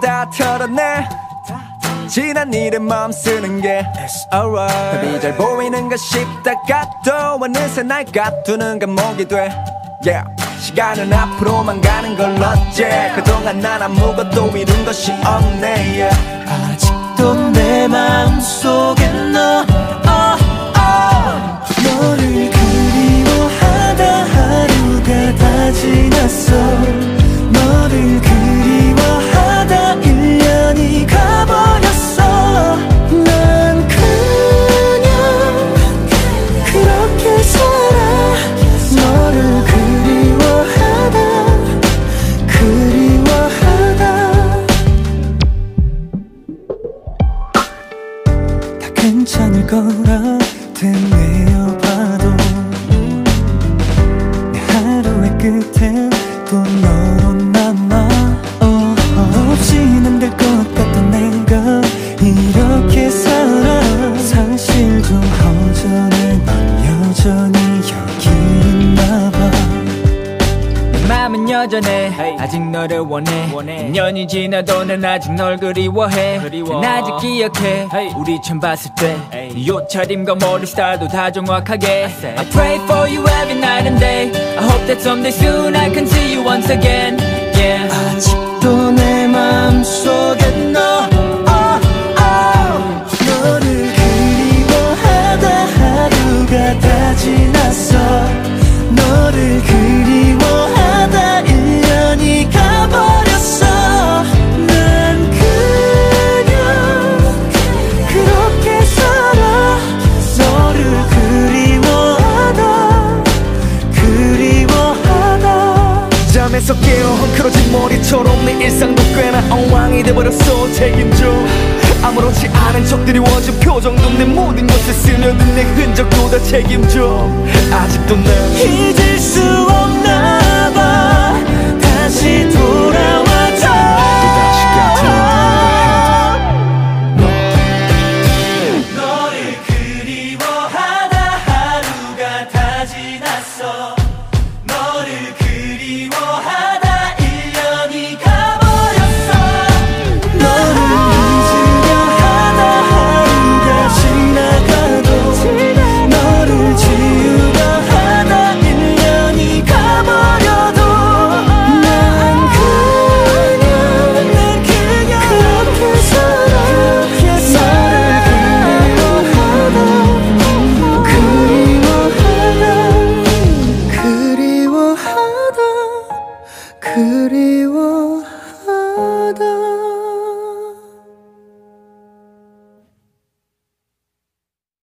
털어내 지난 일에 마음 쓰는 게 It's alright. 답이 잘 보이는가 싶다가 또 어느새 날 가두는 감옥이 돼. Yeah. 시간은 앞으로만 가는 걸 어째. 그동안 난 아무것도 이룬 것이 없네. Yeah. 아직도 내 마음속에 너 거라 되뇌어봐도. 내 하루의 끝엔 또 너로 남아. 없이는 안될것 같던 내가 이렇게 살아. 사실 좀 허전해. 넌 여전히 여 내 맘은 여전해. 아직 너를 원해. 년이 지나도 난 아직 널 그리워해. 난 아직 기억해. 우리 처음 봤을 때네 옷차림과 머리 스타일도 다 정확하게. I pray for you every night and day. I hope that someday soon I can see you once again. Yeah. 아직도 내 마음속에 너. Oh, oh. 너를 그리워하다 하루가 다지 그처럼 내 일상도 꽤나 엉망이 돼버렸어. 책임져. 아무렇지 않은 척들이 워진 표정도 내 모든 것에 스며든 내 흔적도 다 책임져. 아직도 난 잊을 수 없나